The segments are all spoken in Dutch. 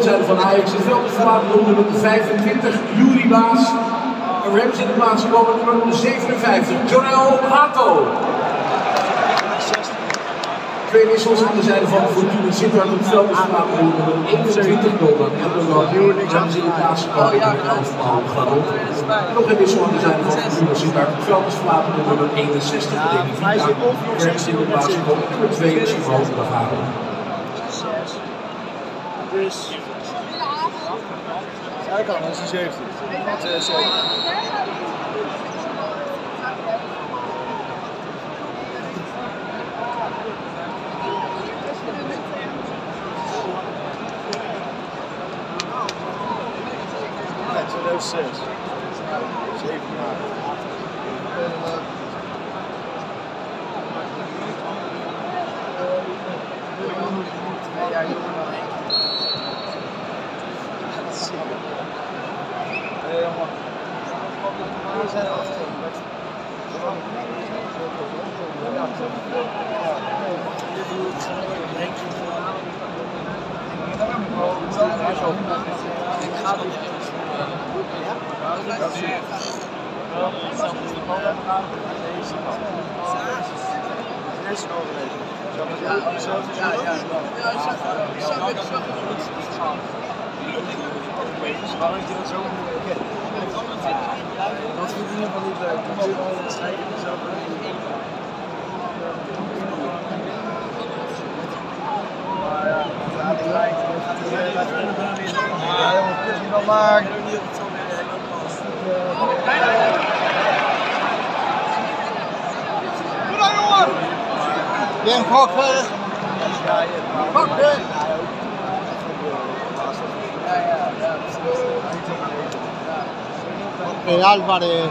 Zijde van Ajax. Het veld is verlaten door nummer 25, Juri Baas. Rams in de plaats gekomen nummer 57, Jonel Hato. Twee wissels aan de zijde van Fortuna Sittard. Het veld is verlaten door nummer 21, Golden Erdogan. Rams in de plaats gekomen nummer 11, Paul Gladon. Nog een wissel aan de zijde van Fortuna Sittard. Het veld is verlaten door nummer 61, Danny Vita. Rams in de plaats gekomen nummer 2, Simone Lavaro. Dus. Kan, dat is 17. Dat is 7. Ja, 2006. 7 jaar. Ja, ja, jonger dan één. Dat is ziek. Nee, helemaal. Ik ga er Ja, ja, Dat vind ik in ieder geval niet leuk. Ik zie wel strijken en zo. Maar ja, het lijkt. Ja, jongen, kus je dan maar. Bien, Fokker! Fokker! Eh, Álvarez. Deze is wel De rest aan de snap. el Álvarez.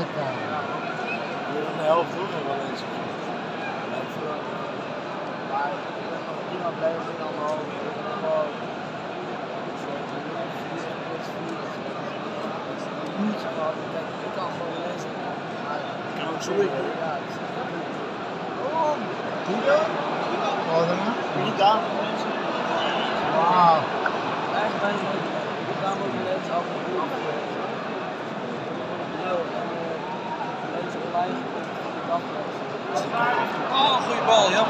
Gado. Mexico. Weer aan de helft hoor, nog wel eens. Maar ik ben nog prima blij met in anderhalf. Ik ben ik kan gewoon lezen. Maar Kan ook ja, is Wat dan? Niet daar mensen. Wauw. Eigenlijk ben ik kan ook lezen af en toe. 刚汇报一下